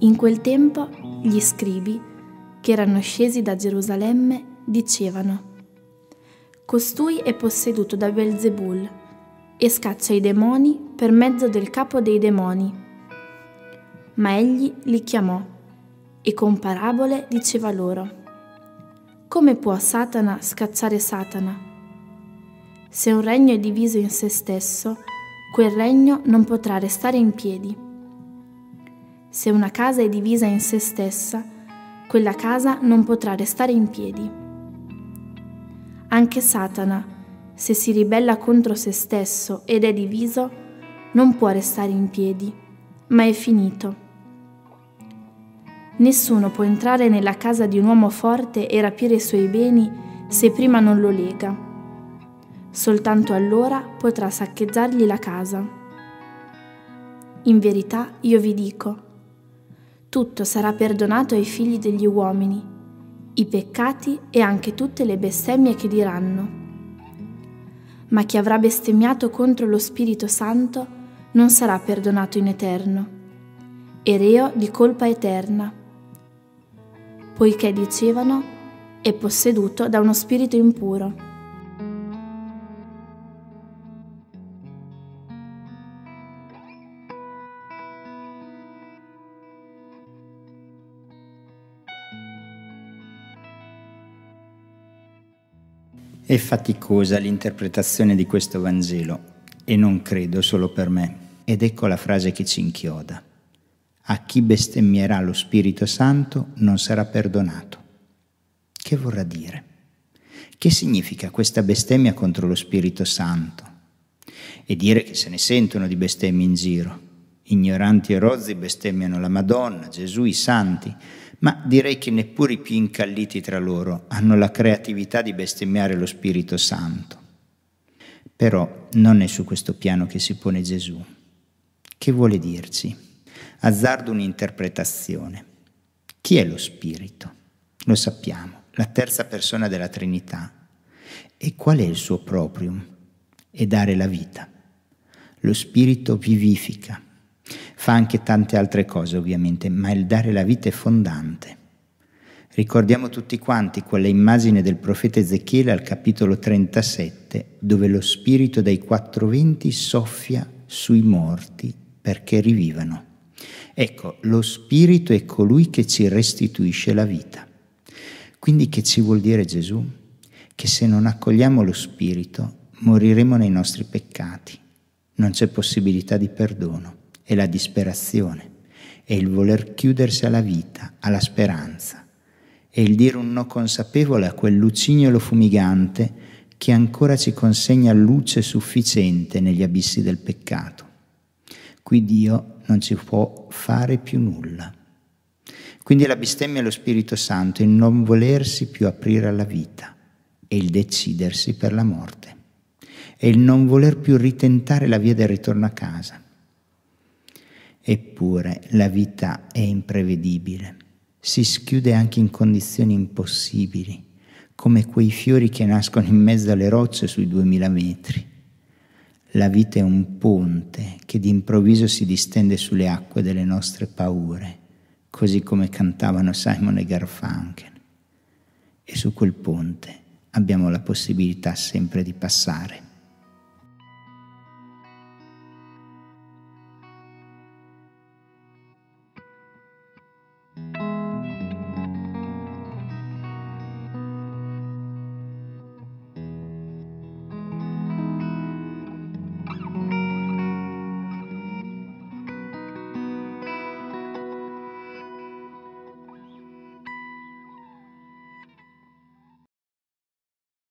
In quel tempo gli scribi, che erano scesi da Gerusalemme, dicevano, Costui è posseduto da Belzebul e scaccia i demoni per mezzo del capo dei demoni. Ma egli li chiamò e con parabole diceva loro, Come può Satana scacciare Satana? Se un regno è diviso in se stesso, quel regno non potrà restare in piedi. Se una casa è divisa in se stessa, quella casa non potrà restare in piedi. Anche Satana, se si ribella contro se stesso ed è diviso, non può restare in piedi, ma è finito. Nessuno può entrare nella casa di un uomo forte e rapire i suoi beni se prima non lo lega soltanto allora potrà saccheggiargli la casa. In verità io vi dico, tutto sarà perdonato ai figli degli uomini, i peccati e anche tutte le bestemmie che diranno. Ma chi avrà bestemmiato contro lo Spirito Santo non sarà perdonato in eterno, e reo di colpa eterna, poiché dicevano è posseduto da uno spirito impuro. È faticosa l'interpretazione di questo Vangelo e non credo solo per me. Ed ecco la frase che ci inchioda. A chi bestemmierà lo Spirito Santo non sarà perdonato. Che vorrà dire? Che significa questa bestemmia contro lo Spirito Santo? E dire che se ne sentono di bestemmie in giro. Ignoranti e rozzi bestemmiano la Madonna, Gesù, i santi, ma direi che neppure i più incalliti tra loro hanno la creatività di bestemmiare lo Spirito Santo. Però non è su questo piano che si pone Gesù. Che vuole dirci? Azzardo un'interpretazione. Chi è lo Spirito? Lo sappiamo, la terza persona della Trinità. E qual è il suo proprium? È dare la vita. Lo Spirito vivifica Fa anche tante altre cose ovviamente, ma il dare la vita è fondante. Ricordiamo tutti quanti quella immagine del profeta Ezechiele al capitolo 37, dove lo spirito dai quattro venti soffia sui morti perché rivivano. Ecco, lo spirito è colui che ci restituisce la vita. Quindi che ci vuol dire Gesù? Che se non accogliamo lo spirito moriremo nei nostri peccati, non c'è possibilità di perdono è la disperazione, è il voler chiudersi alla vita, alla speranza, è il dire un no consapevole a quel lucignolo fumigante che ancora ci consegna luce sufficiente negli abissi del peccato. Qui Dio non ci può fare più nulla. Quindi la bestemmia allo Spirito Santo è il non volersi più aprire alla vita e il decidersi per la morte. È il non voler più ritentare la via del ritorno a casa. Eppure la vita è imprevedibile, si schiude anche in condizioni impossibili, come quei fiori che nascono in mezzo alle rocce sui duemila metri. La vita è un ponte che d'improvviso si distende sulle acque delle nostre paure, così come cantavano Simon e Garfunkel. E su quel ponte abbiamo la possibilità sempre di passare.